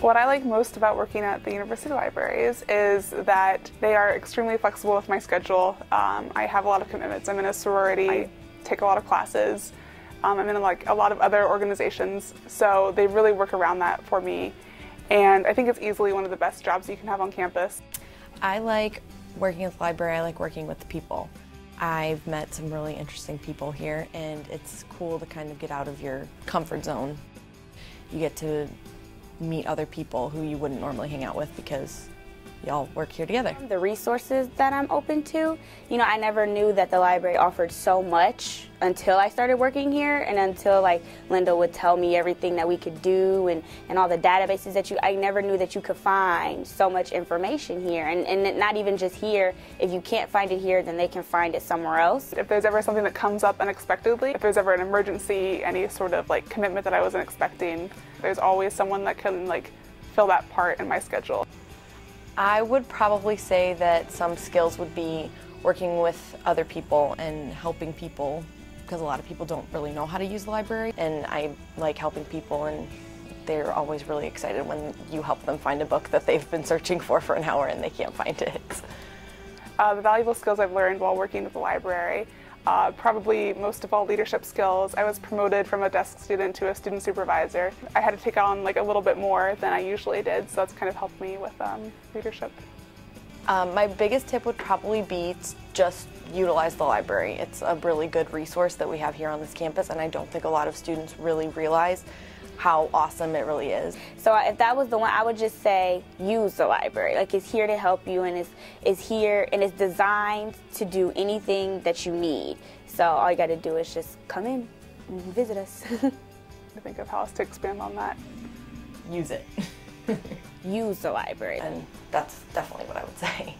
What I like most about working at the university libraries is that they are extremely flexible with my schedule. Um, I have a lot of commitments. I'm in a sorority, I take a lot of classes. Um, I'm in like a lot of other organizations, so they really work around that for me. And I think it's easily one of the best jobs you can have on campus. I like working at the library, I like working with people. I've met some really interesting people here and it's cool to kind of get out of your comfort zone. You get to meet other people who you wouldn't normally hang out with because y'all work here together. The resources that I'm open to, you know, I never knew that the library offered so much until I started working here and until like Linda would tell me everything that we could do and, and all the databases that you, I never knew that you could find so much information here and, and not even just here, if you can't find it here then they can find it somewhere else. If there's ever something that comes up unexpectedly, if there's ever an emergency, any sort of like commitment that I wasn't expecting, there's always someone that can like fill that part in my schedule. I would probably say that some skills would be working with other people and helping people because a lot of people don't really know how to use the library and I like helping people and they're always really excited when you help them find a book that they've been searching for for an hour and they can't find it. Uh, the valuable skills I've learned while working at the library uh, probably most of all leadership skills. I was promoted from a desk student to a student supervisor. I had to take on like a little bit more than I usually did, so that's kind of helped me with um, leadership. Um, my biggest tip would probably be just utilize the library. It's a really good resource that we have here on this campus and I don't think a lot of students really realize how awesome it really is. So if that was the one, I would just say use the library. Like it's here to help you and it's, it's here and it's designed to do anything that you need. So all you got to do is just come in and visit us. I think of how else to expand on that. Use it. use the library. And that's definitely what I would say.